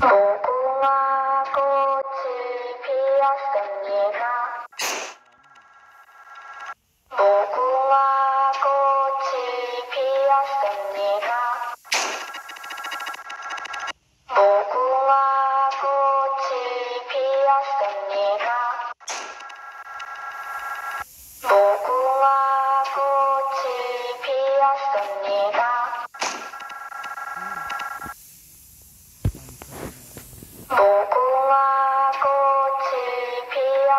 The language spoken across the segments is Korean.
무궁화 꽃이 피었습니다. 무궁화 꽃이 피었습니다. 무궁화 꽃이 피었습니다. 무궁화 꽃이 피었습니다.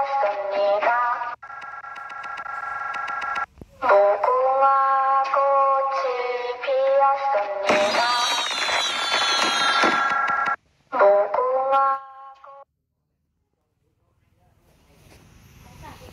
after me. Né?